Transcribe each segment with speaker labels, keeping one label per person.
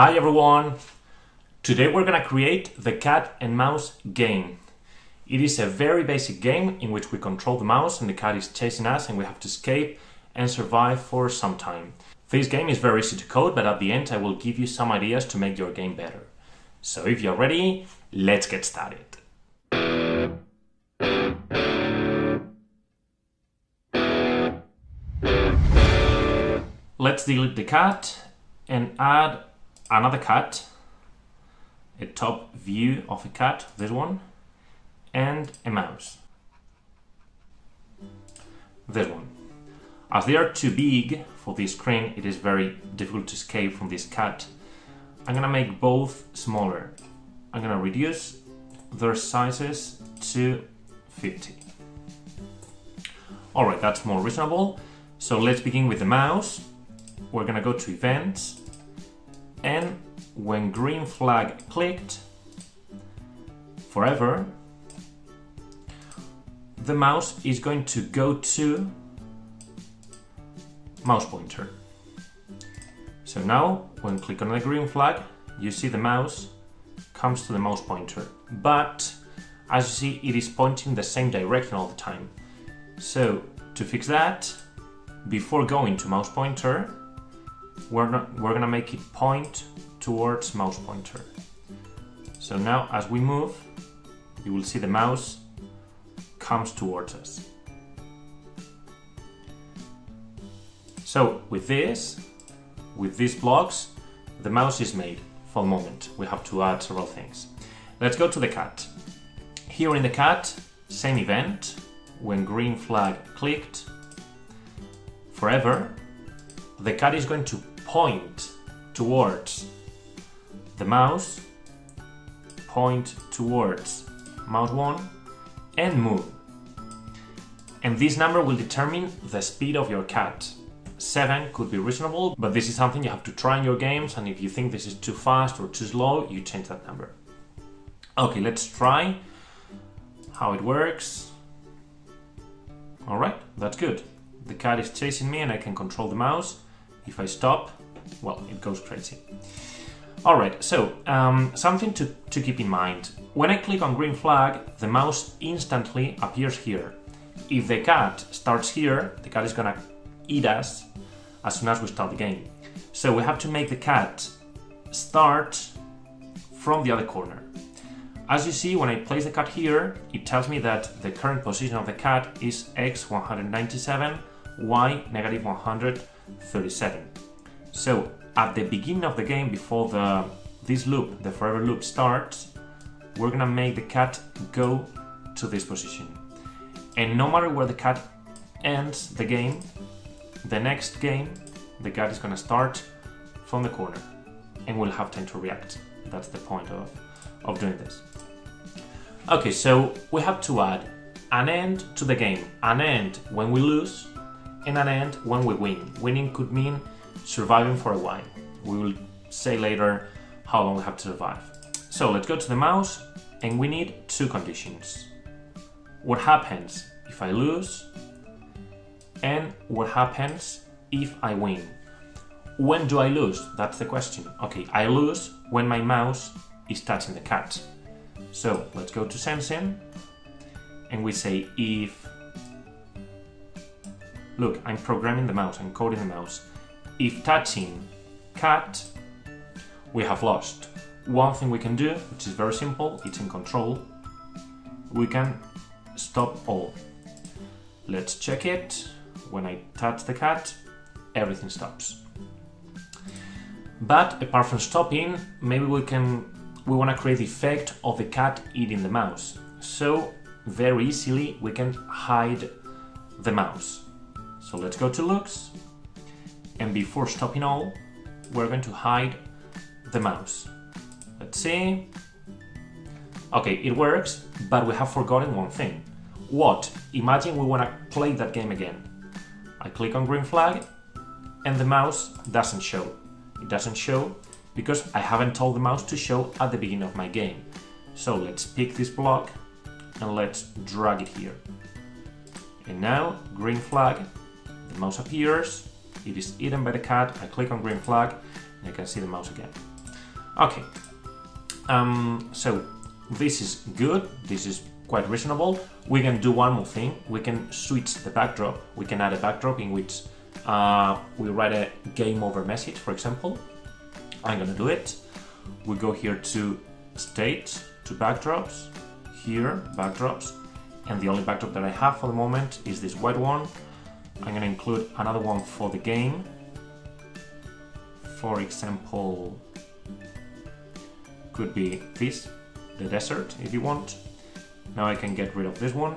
Speaker 1: Hi everyone! Today we're gonna create the cat and mouse game. It is a very basic game in which we control the mouse and the cat is chasing us and we have to escape and survive for some time. This game is very easy to code, but at the end I will give you some ideas to make your game better. So if you're ready, let's get started. Let's delete the cat and add another cat, a top view of a cat, this one, and a mouse, this one. As they are too big for this screen, it is very difficult to escape from this cat. I'm gonna make both smaller. I'm gonna reduce their sizes to 50. Alright, that's more reasonable. So let's begin with the mouse we're gonna go to events and when green flag clicked forever the mouse is going to go to mouse pointer. So now when click on the green flag you see the mouse comes to the mouse pointer. But as you see it is pointing the same direction all the time. So to fix that before going to mouse pointer we're, not, we're gonna make it point towards mouse pointer. So now as we move, you will see the mouse comes towards us. So with this, with these blocks, the mouse is made for the moment. We have to add several things. Let's go to the cat. Here in the cat, same event, when green flag clicked, forever, the cat is going to point towards the mouse, point towards mouse 1 and move. And this number will determine the speed of your cat. 7 could be reasonable, but this is something you have to try in your games and if you think this is too fast or too slow, you change that number. Okay, let's try how it works. Alright, that's good. The cat is chasing me and I can control the mouse. If I stop, well, it goes crazy. Alright, so um, something to, to keep in mind. When I click on green flag, the mouse instantly appears here. If the cat starts here, the cat is gonna eat us as soon as we start the game. So we have to make the cat start from the other corner. As you see, when I place the cat here, it tells me that the current position of the cat is x197, y negative 100, 37. So at the beginning of the game, before the this loop, the forever loop starts, we're gonna make the cat go to this position. And no matter where the cat ends the game, the next game, the cat is gonna start from the corner and we'll have time to react. That's the point of, of doing this. Okay, so we have to add an end to the game, an end when we lose and an end when we win. Winning could mean surviving for a while. We will say later how long we have to survive. So let's go to the mouse and we need two conditions. What happens if I lose and what happens if I win. When do I lose? That's the question. Okay, I lose when my mouse is touching the cat. So let's go to sensing and we say if Look, I'm programming the mouse, I'm coding the mouse. If touching cat, we have lost. One thing we can do, which is very simple, it's in control, we can stop all. Let's check it. When I touch the cat, everything stops. But apart from stopping, maybe we can we want to create the effect of the cat eating the mouse. So very easily we can hide the mouse. So let's go to looks. And before stopping all, we're going to hide the mouse. Let's see. Okay, it works, but we have forgotten one thing. What? Imagine we want to play that game again. I click on green flag and the mouse doesn't show. It doesn't show because I haven't told the mouse to show at the beginning of my game. So let's pick this block and let's drag it here. And now, green flag, mouse appears, it is eaten by the cat, I click on green flag, and I can see the mouse again. Okay, um, so this is good, this is quite reasonable. We can do one more thing, we can switch the backdrop, we can add a backdrop in which uh, we write a game over message, for example. I'm gonna do it. We go here to state, to backdrops, here, backdrops, and the only backdrop that I have for the moment is this white one. I'm gonna include another one for the game. For example, could be this, the desert, if you want. Now I can get rid of this one.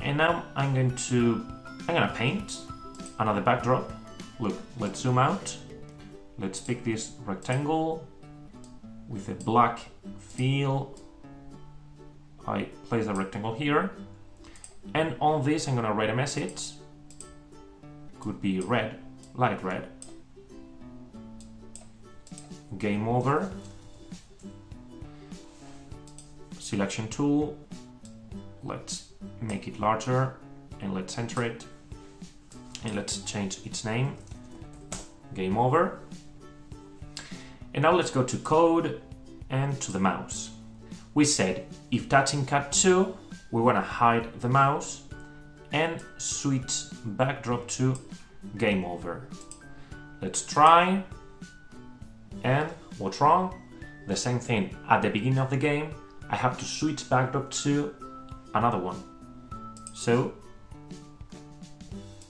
Speaker 1: And now I'm going to, I'm gonna paint another backdrop. Look, let's zoom out. Let's pick this rectangle with a black fill. I place a rectangle here. And on this, I'm gonna write a message. Could be red, light red. Game over. Selection tool. Let's make it larger and let's center it. And let's change its name. Game over. And now let's go to code and to the mouse. We said if touching cat 2, we want to hide the mouse and switch backdrop to game over. Let's try. And what's wrong? The same thing. At the beginning of the game, I have to switch backdrop to another one. So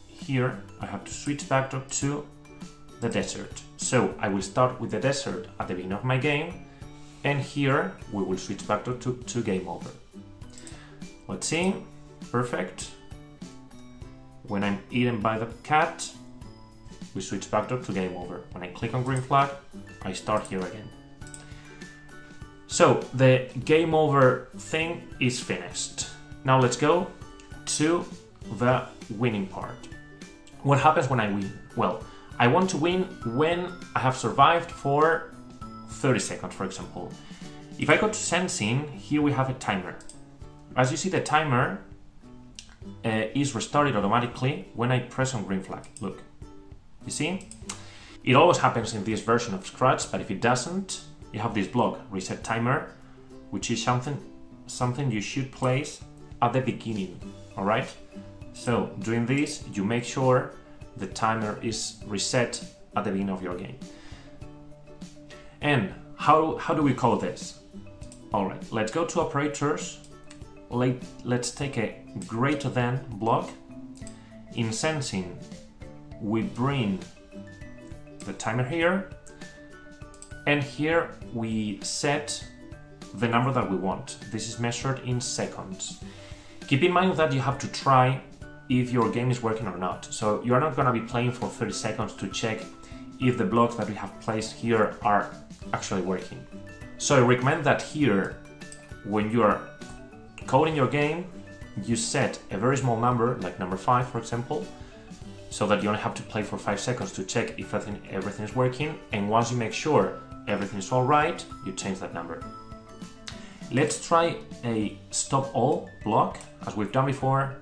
Speaker 1: here I have to switch backdrop to the desert. So I will start with the desert at the beginning of my game and here we will switch backdrop to, to game over. Let's see, perfect. When I'm eaten by the cat, we switch backdrop to game over. When I click on green flag, I start here again. So the game over thing is finished. Now let's go to the winning part. What happens when I win? Well, I want to win when I have survived for 30 seconds, for example. If I go to sensing, here we have a timer. As you see, the timer uh, is restarted automatically when I press on green flag. Look, you see? It always happens in this version of Scratch, but if it doesn't, you have this block, reset timer, which is something, something you should place at the beginning, all right? So doing this, you make sure the timer is reset at the beginning of your game. And how, how do we call this? All right, let's go to operators. Let, let's take a greater than block. In sensing, we bring the timer here. And here we set the number that we want. This is measured in seconds. Keep in mind that you have to try if your game is working or not. So you're not gonna be playing for 30 seconds to check if the blocks that we have placed here are actually working. So I recommend that here, when you are coding your game, you set a very small number, like number 5 for example, so that you only have to play for 5 seconds to check if everything, everything is working, and once you make sure everything is alright, you change that number. Let's try a stop all block, as we've done before.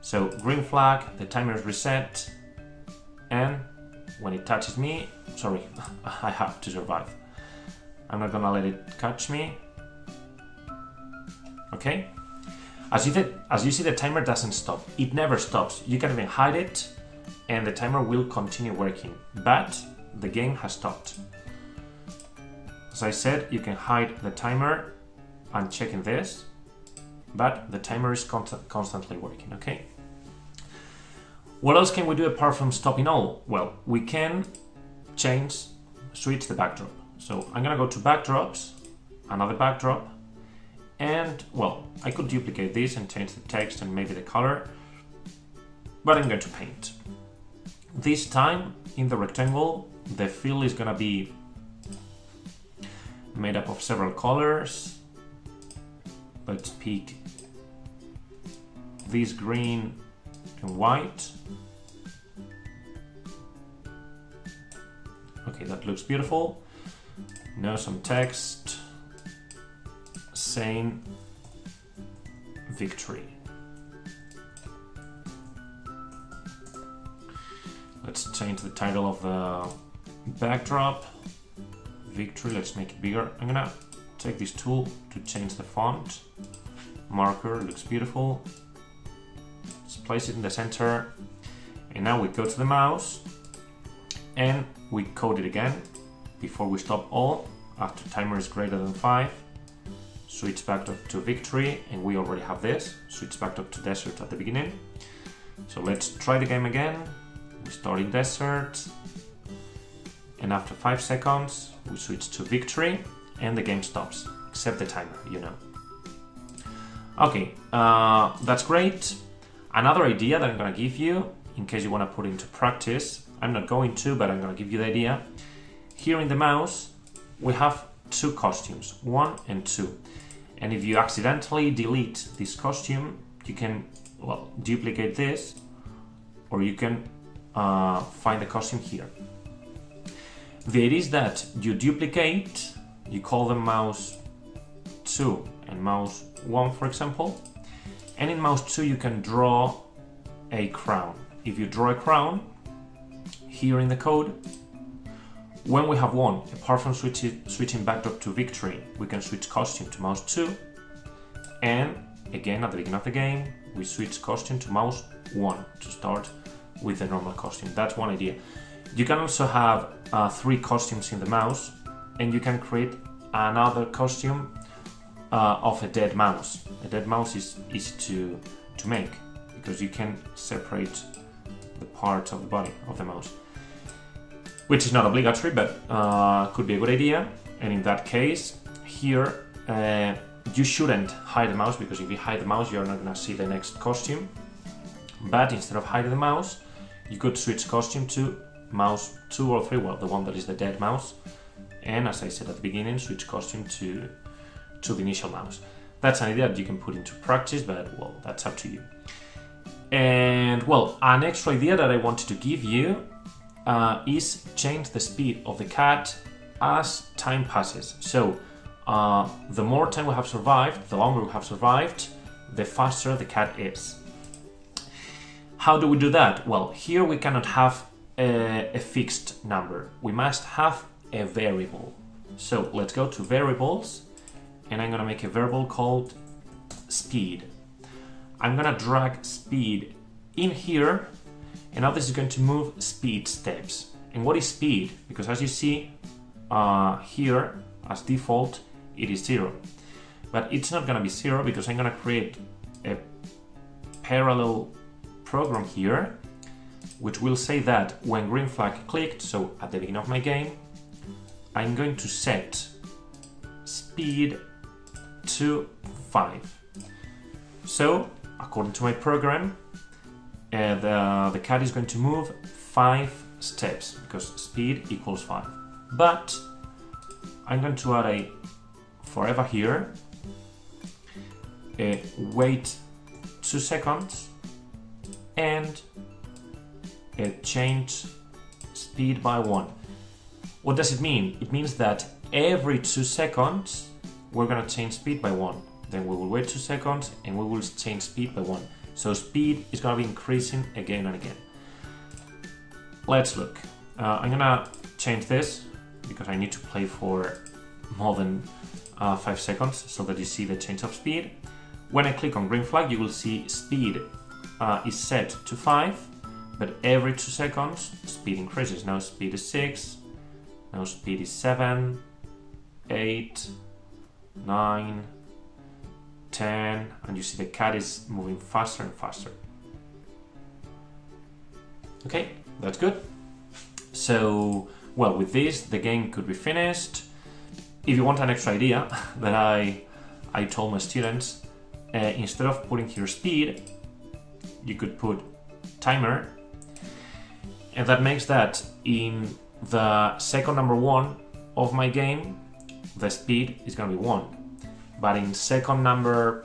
Speaker 1: So green flag, the timer is reset, and when it touches me, sorry, I have to survive. I'm not gonna let it catch me. Okay? As you, as you see, the timer doesn't stop. It never stops. You can even hide it, and the timer will continue working. But the game has stopped. As I said, you can hide the timer and checking this, but the timer is constantly working, okay? What else can we do apart from stopping all? Well, we can change, switch the backdrop. So I'm gonna go to backdrops, another backdrop, and well, I could duplicate this and change the text and maybe the color, but I'm going to paint. This time in the rectangle, the fill is gonna be made up of several colors. Let's pick this green and white. Okay, that looks beautiful. Now some text saying victory. Let's change the title of the backdrop. victory, let's make it bigger. I'm gonna take this tool to change the font. Marker looks beautiful. Let's place it in the center. And now we go to the mouse and we code it again before we stop all after timer is greater than 5 switch backdrop to victory and we already have this switch backdrop to desert at the beginning. So let's try the game again. We start in desert and after 5 seconds we switch to victory and the game stops. Except the timer you know. Okay uh, that's great. Another idea that I'm gonna give you in case you want to put into practice I'm not going to but I'm gonna give you the idea. Here in the mouse we have two costumes, one and two. And if you accidentally delete this costume, you can, well, duplicate this, or you can uh, find the costume here. The idea is that you duplicate, you call them mouse 2 and mouse 1 for example, and in mouse 2 you can draw a crown. If you draw a crown, here in the code, when we have won, apart from switch switching backdrop to victory, we can switch costume to mouse 2. And again, at the beginning of the game, we switch costume to mouse 1 to start with the normal costume. That's one idea. You can also have uh, three costumes in the mouse, and you can create another costume uh, of a dead mouse. A dead mouse is easy to, to make because you can separate the parts of the body of the mouse which is not obligatory, but uh, could be a good idea. And in that case, here uh, you shouldn't hide the mouse because if you hide the mouse, you're not gonna see the next costume. But instead of hiding the mouse, you could switch costume to mouse two or three, well, the one that is the dead mouse. And as I said at the beginning, switch costume to, to the initial mouse. That's an idea that you can put into practice, but well, that's up to you. And well, an extra idea that I wanted to give you uh, is change the speed of the cat as time passes. So uh, the more time we have survived, the longer we have survived, the faster the cat is. How do we do that? Well, here we cannot have a, a fixed number. We must have a variable. So let's go to variables and I'm gonna make a variable called speed. I'm gonna drag speed in here and now this is going to move speed steps. And what is speed? Because as you see uh, here, as default, it is zero. But it's not gonna be zero because I'm gonna create a parallel program here, which will say that when green flag clicked, so at the beginning of my game, I'm going to set speed to 5. So, according to my program, uh, the cat is going to move five steps because speed equals five. But I'm going to add a forever here, a wait two seconds, and a change speed by one. What does it mean? It means that every two seconds we're gonna change speed by one. Then we will wait two seconds and we will change speed by one. So speed is going to be increasing again and again. Let's look. Uh, I'm gonna change this because I need to play for more than uh, 5 seconds so that you see the change of speed. When I click on green flag you will see speed uh, is set to 5 but every 2 seconds speed increases. Now speed is 6, now speed is 7, 8, 9, 10, and you see the cat is moving faster and faster. Okay, that's good. So, well, with this, the game could be finished. If you want an extra idea that I, I told my students, uh, instead of putting here speed, you could put timer, and that makes that in the second number one of my game, the speed is gonna be one but in second number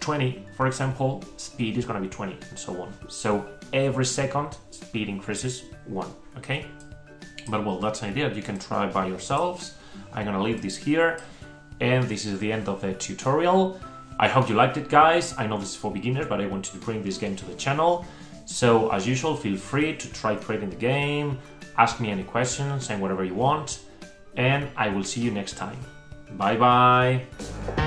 Speaker 1: 20, for example, speed is going to be 20 and so on. So every second, speed increases one, okay? But well, that's an idea that you can try by yourselves. I'm gonna leave this here, and this is the end of the tutorial. I hope you liked it, guys. I know this is for beginners, but I wanted to bring this game to the channel. So, as usual, feel free to try creating the game, ask me any questions, and whatever you want. and I will see you next time. Bye bye!